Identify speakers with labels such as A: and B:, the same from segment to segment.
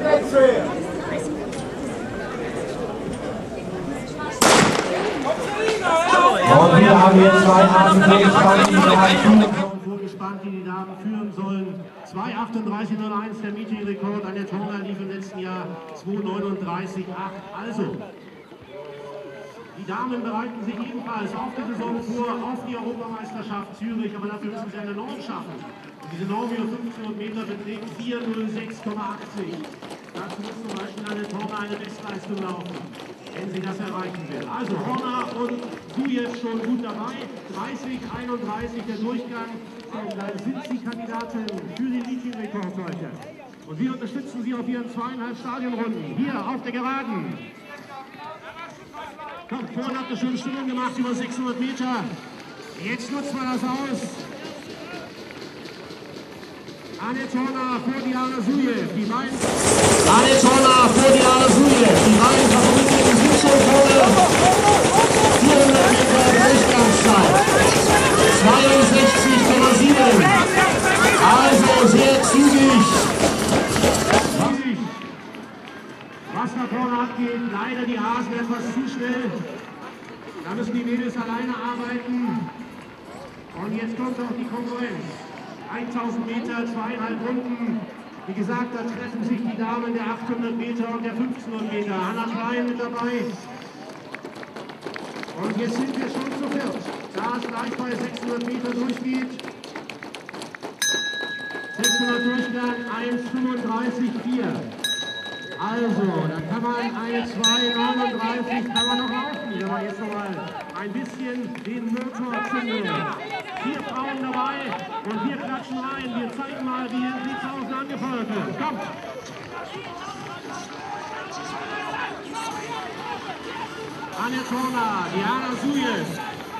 A: Und wir haben hier zwei die haben
B: vorgespannt, die die Damen führen sollen. 2.38.01 der Meeting-Rekord an der Tonga lief im letzten Jahr 2.39.8. Also, die Damen bereiten sich ebenfalls auf die Saison vor, auf die Europameisterschaft Zürich, aber dafür müssen sie eine Norm schaffen. Und diese Norm über 500 Meter beträgt 406,80. Dazu muss zum Beispiel eine Tonga eine Bestleistung laufen, wenn sie das erreichen will. Also Horner und Sujev schon gut dabei. 30, 31 der Durchgang. Sind sie Kandidaten für den Meeting-Rekord heute. Und wir unterstützen sie auf ihren zweieinhalb Stadionrunden. Hier auf der Geraden. Komm, vorhin habt ihr schon Stunden gemacht über 600 Meter. Jetzt nutzt man das aus. Anne Torner vor Diana Suje. Die beiden. Anne Torner abgeht, leider die Hasen etwas zu schnell. Da müssen die Mädels alleine arbeiten. Und jetzt kommt auch die Konkurrenz. 1000 Meter, zweieinhalb Runden. Wie gesagt, da treffen sich die Damen der 800 Meter und der 1500 Meter. Anna Klein mit dabei. Und jetzt sind wir schon zu viert. Da es gleich bei 600 Meter durchgeht. 600 Durchgang, 1,35,4. Also, man eine 2,39 kann man noch laufen, wenn man jetzt noch mal ein bisschen den Motor zündet. Vier Frauen dabei und wir klatschen rein. Wir zeigen mal, wie die draußen angefeuert wird. Komm! Anja Torna, Diana Sujes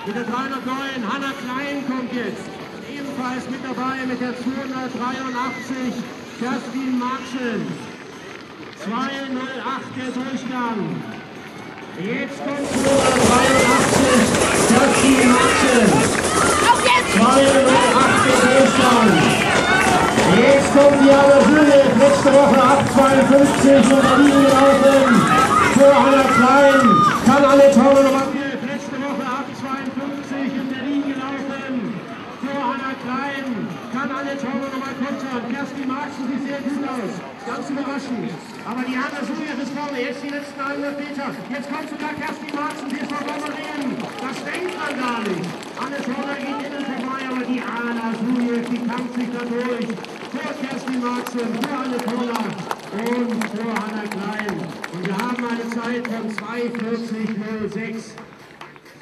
B: mit der 309, Hanna Klein kommt jetzt. Ebenfalls mit dabei mit der 283, Kerstin Marschen. 208 der Durchgang. Jetzt kommt Nummer 83, Kerstin Matschen. 208 der Durchgang. Jetzt kommt die Anna Süle, letzte Woche 852 und Berlin gelaufen. Vor Anna Klein, kann alle Tore noch Letzte kann alle Tore noch mal kontern. Kerstin Marxen sieht sehr gut aus. Ganz überraschend. Aber die Hanna Suja ist vorne. Jetzt die letzten 100 Meter. Jetzt kommt sogar Kerstin Marxen. Die ist reden. Das denkt man gar nicht. Anne Torner geht innen vorbei, aber die Anna Suja, die kämpft sich da durch. Vor Kerstin Marxen, vor Anne Torner und vor Hanna Klein. Und wir haben eine Zeit von 2,40,06.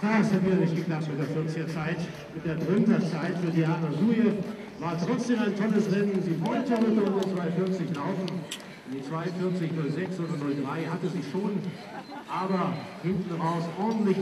B: Das hat wieder nicht geklappt mit der 40er Zeit, mit der Drunterzeit für Diana Sujew. War trotzdem ein tolles Rennen. Sie wollte unter 240 laufen. Die 240, 06 oder 03 hatte sie schon, aber hinten raus ordentlich